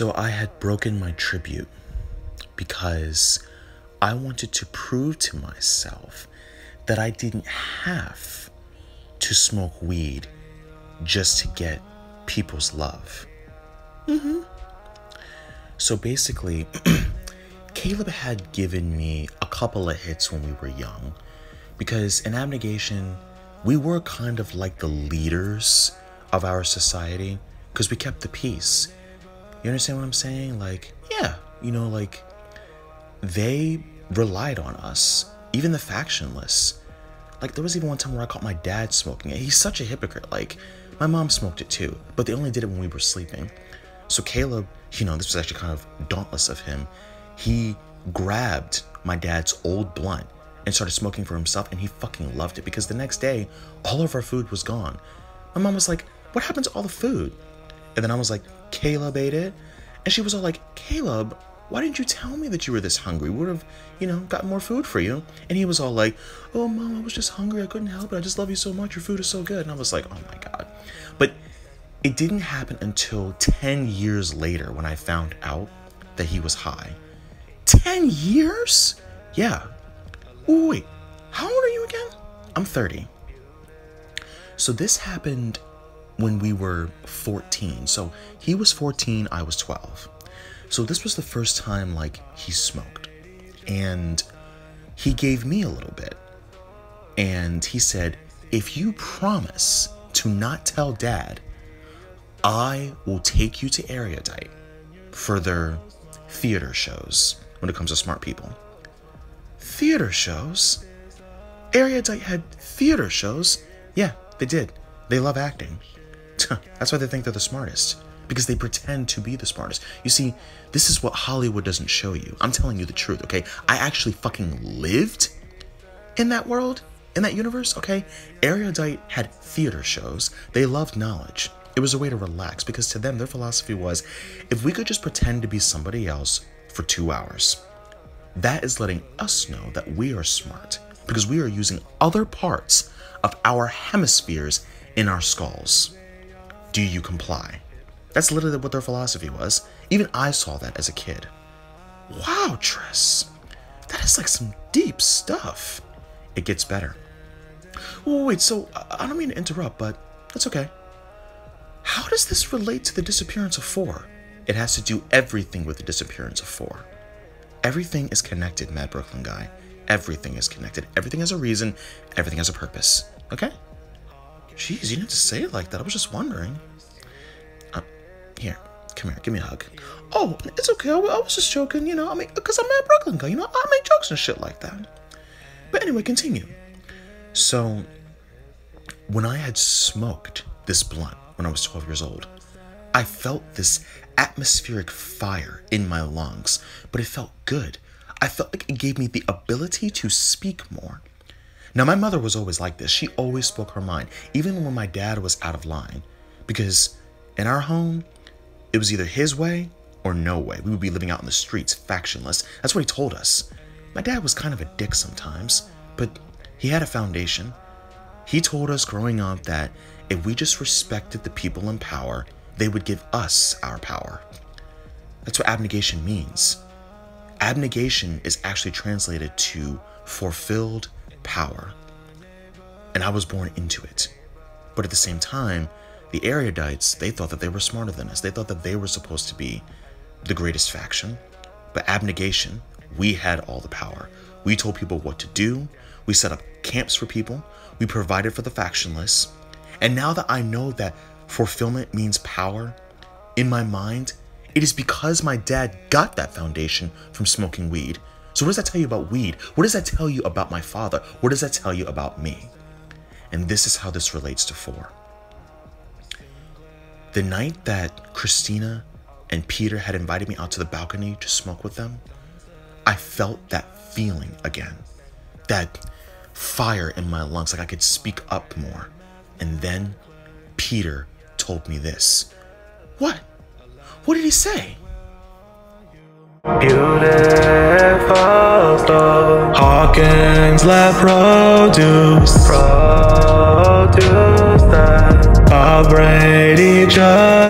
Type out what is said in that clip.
So I had broken my tribute because I wanted to prove to myself that I didn't have to smoke weed just to get people's love. Mm-hmm. So basically, Caleb had given me a couple of hits when we were young because in abnegation, we were kind of like the leaders of our society because we kept the peace. You understand what I'm saying? Like, yeah, you know, like they relied on us, even the factionless. Like, there was even one time where I caught my dad smoking it. He's such a hypocrite. Like, my mom smoked it too, but they only did it when we were sleeping. So, Caleb, you know, this was actually kind of dauntless of him. He grabbed my dad's old blunt and started smoking for himself, and he fucking loved it because the next day, all of our food was gone. My mom was like, What happened to all the food? And then I was like, Caleb ate it. And she was all like, Caleb, why didn't you tell me that you were this hungry? We would have, you know, got more food for you. And he was all like, Oh, mom, I was just hungry. I couldn't help it. I just love you so much. Your food is so good. And I was like, Oh my God. But it didn't happen until 10 years later when I found out that he was high. 10 years? Yeah. Ooh, wait, how old are you again? I'm 30. So this happened when we were 14. So he was 14, I was 12. So this was the first time like he smoked. And he gave me a little bit. And he said, "If you promise to not tell dad, I will take you to Erudite for their theater shows when it comes to smart people." Theater shows? Erudite had theater shows? Yeah, they did. They love acting. That's why they think they're the smartest because they pretend to be the smartest. You see, this is what Hollywood doesn't show you. I'm telling you the truth, okay? I actually fucking lived in that world, in that universe, okay? Erudite had theater shows. They loved knowledge. It was a way to relax because to them, their philosophy was if we could just pretend to be somebody else for two hours, that is letting us know that we are smart because we are using other parts of our hemispheres in our skulls. Do you comply? That's literally what their philosophy was. Even I saw that as a kid. Wow, Tris. That is like some deep stuff. It gets better. Well, wait, so I don't mean to interrupt, but that's okay. How does this relate to the disappearance of four? It has to do everything with the disappearance of four. Everything is connected, Mad Brooklyn guy. Everything is connected. Everything has a reason. Everything has a purpose. Okay? Jeez, you didn't to say it like that. I was just wondering. Uh, here, come here, give me a hug. Oh, it's okay. I, was just joking, you know. I mean, because I'm a Brooklyn guy, you know. I make jokes and shit like that. But anyway, continue. So, when I had smoked this blunt when I was 12 years old, I felt this atmospheric fire in my lungs, but it felt good. I felt like it gave me the ability to speak more. Now, my mother was always like this. She always spoke her mind, even when my dad was out of line. Because in our home, it was either his way or no way. We would be living out in the streets, factionless. That's what he told us. My dad was kind of a dick sometimes, but he had a foundation. He told us growing up that if we just respected the people in power, they would give us our power. That's what abnegation means. Abnegation is actually translated to fulfilled power. And I was born into it. But at the same time, the erudites, they thought that they were smarter than us. They thought that they were supposed to be the greatest faction. But abnegation, we had all the power. We told people what to do. We set up camps for people. We provided for the factionless. And now that I know that fulfillment means power, in my mind, it is because my dad got that foundation from smoking weed. So, what does that tell you about weed? What does that tell you about my father? What does that tell you about me? And this is how this relates to four. The night that Christina and Peter had invited me out to the balcony to smoke with them, I felt that feeling again. That fire in my lungs, like I could speak up more. And then Peter told me this. What? What did he say? Beautiful. Hawkins let produce. Produce that. Bob Brady just.